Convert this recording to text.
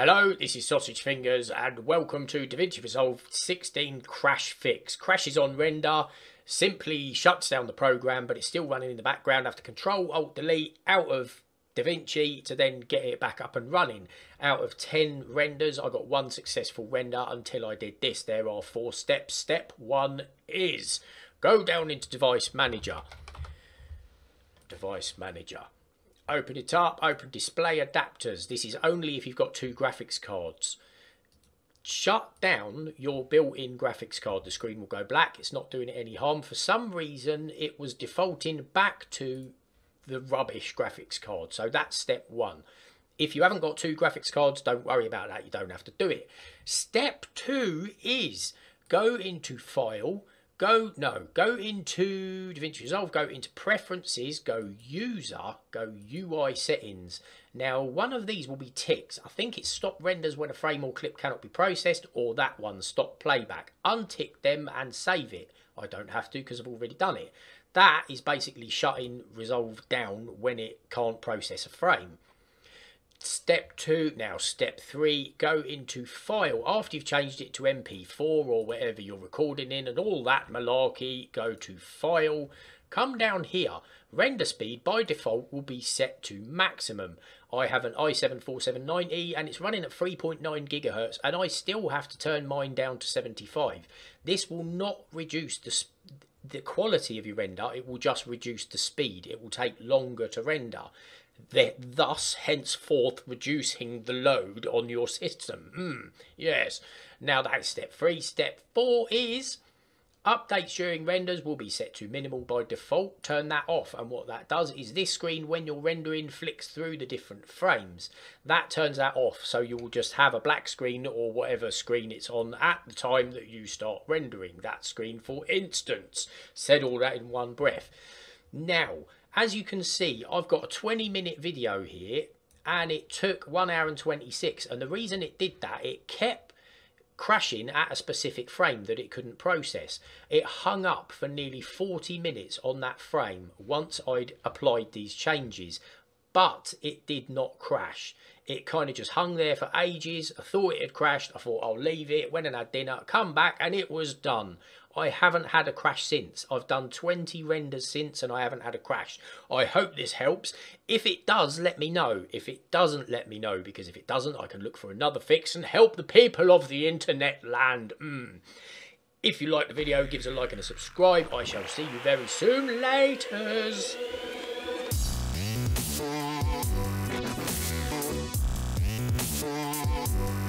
Hello, this is Sausage Fingers and welcome to DaVinci Resolve 16 Crash Fix. Crashes on render, simply shuts down the program but it's still running in the background. To Control Alt Delete out of DaVinci to then get it back up and running. Out of 10 renders, I got one successful render until I did this. There are four steps. Step one is go down into Device Manager. Device Manager open it up, open display adapters. This is only if you've got two graphics cards. Shut down your built-in graphics card. The screen will go black. It's not doing it any harm. For some reason, it was defaulting back to the rubbish graphics card. So that's step one. If you haven't got two graphics cards, don't worry about that. You don't have to do it. Step two is go into File, go no go into DaVinci Resolve go into preferences go user go UI settings. Now one of these will be ticks. I think it's stop renders when a frame or clip cannot be processed or that one stop playback. Untick them and save it. I don't have to because I've already done it. That is basically shutting Resolve down when it can't process a frame Step two, now step three, go into file. After you've changed it to MP4 or whatever you're recording in and all that malarkey, go to file. Come down here. Render speed by default will be set to maximum. I have an i7-4790 and it's running at 3.9 gigahertz and I still have to turn mine down to 75. This will not reduce the the quality of your render, it will just reduce the speed. It will take longer to render thus henceforth reducing the load on your system. Mm, yes. Now that's step three. Step four is updates during renders will be set to minimal by default. Turn that off. And what that does is this screen, when you're rendering, flicks through the different frames. That turns that off. So you will just have a black screen or whatever screen it's on at the time that you start rendering that screen, for instance. Said all that in one breath. Now, as you can see, I've got a 20 minute video here and it took 1 hour and 26. And the reason it did that, it kept crashing at a specific frame that it couldn't process. It hung up for nearly 40 minutes on that frame once I'd applied these changes, but it did not crash. It kind of just hung there for ages. I thought it had crashed. I thought I'll leave it, went and had dinner, come back and it was done. I haven't had a crash since. I've done 20 renders since and I haven't had a crash. I hope this helps. If it does, let me know. If it doesn't, let me know. Because if it doesn't, I can look for another fix and help the people of the internet land. Mm. If you like the video, give us a like and a subscribe. I shall see you very soon. Laters. You.